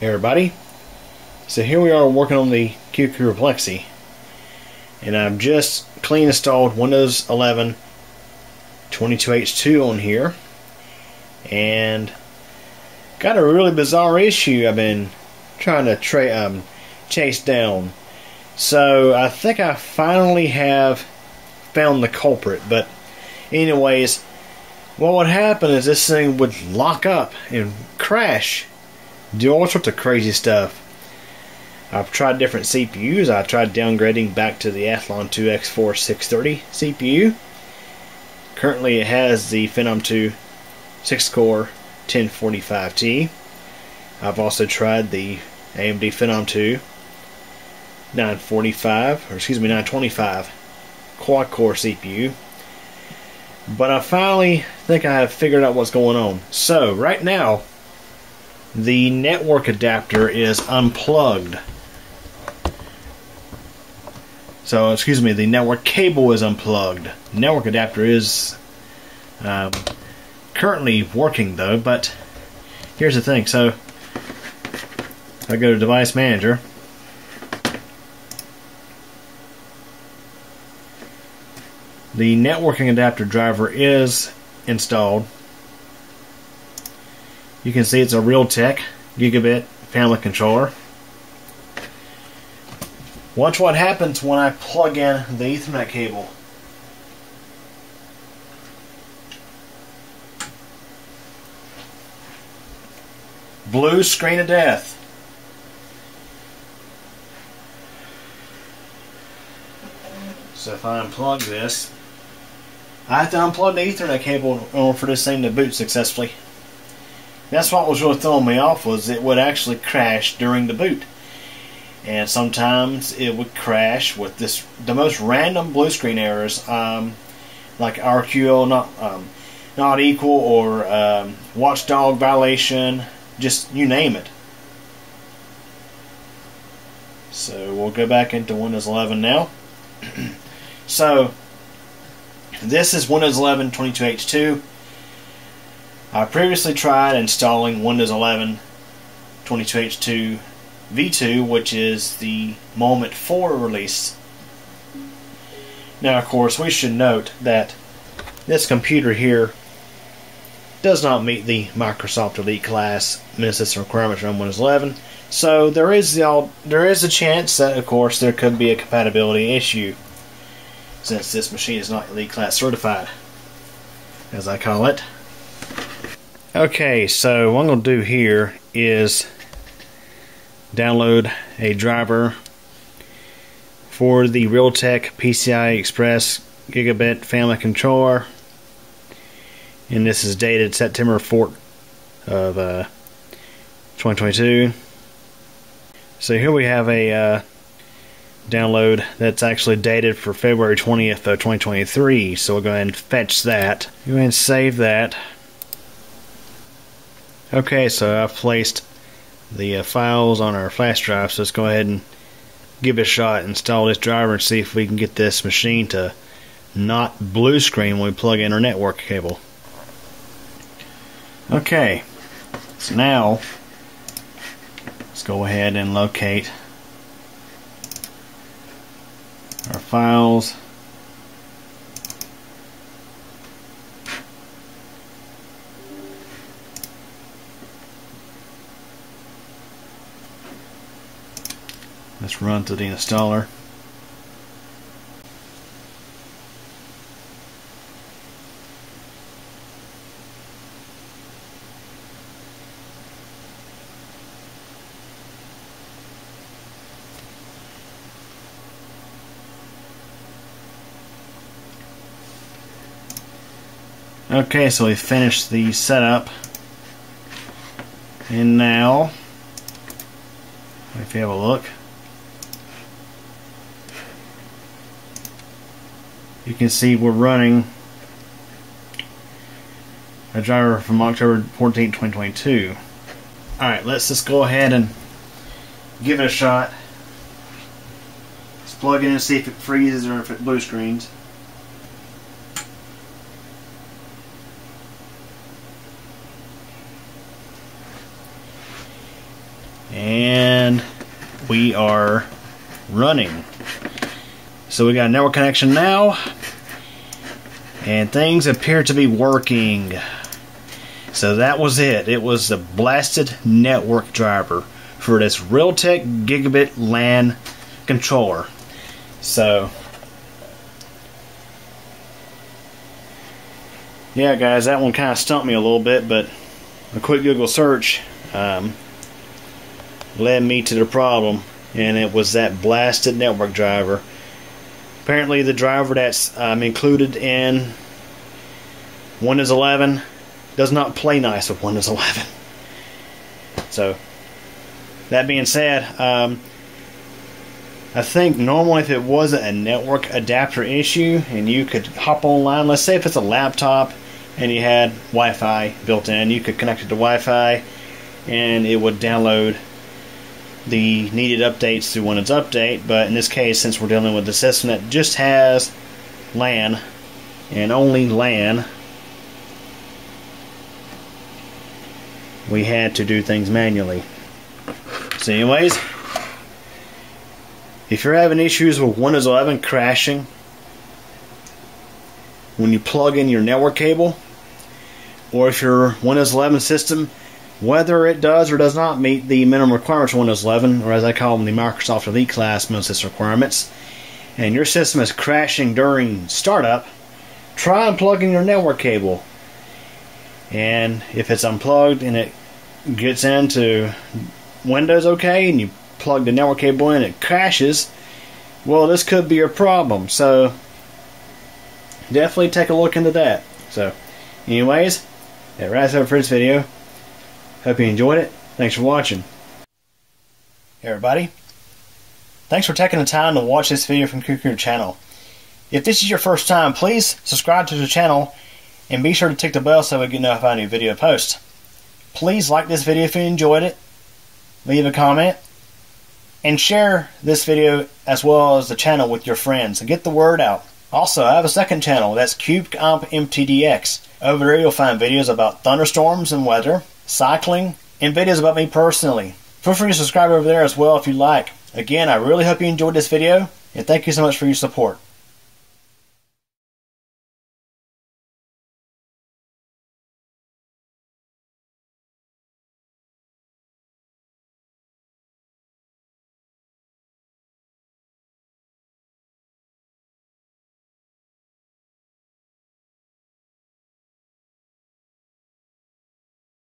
everybody. So here we are working on the QQ Plexi. And I've just clean installed Windows 11 22H2 on here. And got a really bizarre issue I've been trying to um, chase down. So I think I finally have found the culprit. But anyways, what would happen is this thing would lock up and crash, do all sorts of crazy stuff. I've tried different CPUs. I tried downgrading back to the Athlon 2 X4 630 CPU. Currently, it has the Phenom 2 6 core 1045T. I've also tried the AMD Phenom 2 945, or excuse me, 925 quad core CPU. But I finally think I have figured out what's going on. So, right now, the network adapter is unplugged. So, excuse me, the network cable is unplugged. Network adapter is um, currently working though, but here's the thing. So, I go to Device Manager. The networking adapter driver is installed. You can see it's a Realtek gigabit family controller. Watch what happens when I plug in the Ethernet cable. Blue screen of death. So if I unplug this, I have to unplug the Ethernet cable in order for this thing to boot successfully. That's what was really throwing me off was it would actually crash during the boot. And sometimes it would crash with this the most random blue screen errors, um, like IRQL not um, not equal or um, watchdog violation, just you name it. So we'll go back into Windows 11 now. so this is Windows 11 22H2. I previously tried installing Windows 11 22H2 V2, which is the Moment 4 release. Now, of course, we should note that this computer here does not meet the Microsoft Elite class system requirements on Windows 11. So there is the there is a chance that, of course, there could be a compatibility issue since this machine is not Elite class certified, as I call it. Okay, so what I'm going to do here is download a driver for the Realtek PCI Express Gigabit Family Controller. And this is dated September 4th of uh, 2022. So here we have a uh, download that's actually dated for February 20th of 2023. So we'll go ahead and fetch that. Go ahead and save that. Okay, so I've placed the uh, files on our flash drive, so let's go ahead and give it a shot, install this driver, and see if we can get this machine to not blue screen when we plug in our network cable. Okay, so now let's go ahead and locate our files. Let's run to the installer. Okay, so we finished the setup. And now, if you have a look, you can see we're running a driver from October 14, 2022. Alright, let's just go ahead and give it a shot. Let's plug it in and see if it freezes or if it blue screens. and we are running. So we got a network connection now, and things appear to be working. So that was it. It was the blasted network driver for this Realtek Gigabit LAN controller. So, yeah, guys, that one kind of stumped me a little bit, but a quick Google search um, led me to the problem, and it was that blasted network driver. Apparently, the driver that's um, included in Windows 11 does not play nice with Windows 11. So, that being said, um, I think normally if it wasn't a network adapter issue and you could hop online, let's say if it's a laptop and you had Wi-Fi built in, you could connect it to Wi-Fi and it would download the needed updates through Windows Update. But in this case, since we're dealing with a system that just has LAN and only LAN, we had to do things manually. So anyways, if you're having issues with Windows 11 crashing when you plug in your network cable, or if your Windows 11 system, whether it does or does not meet the minimum requirements of Windows 11, or as I call them, the Microsoft Elite class minimum system requirements, and your system is crashing during startup, try unplugging your network cable. And if it's unplugged and it gets into Windows okay and you plug the network cable in, it crashes. Well, this could be a problem. So definitely take a look into that. So, anyways, that wraps up for this video. Hope you enjoyed it. Thanks for watching. Hey everybody. Thanks for taking the time to watch this video from Kuku channel. If this is your first time, please subscribe to the channel and be sure to tick the bell so we get notified a new video posts. Please like this video if you enjoyed it leave a comment, and share this video as well as the channel with your friends and get the word out. Also, I have a second channel that's CubeComp MTDX. Over there, you'll find videos about thunderstorms and weather, cycling, and videos about me personally. Feel free to subscribe over there as well if you like. Again, I really hope you enjoyed this video, and thank you so much for your support.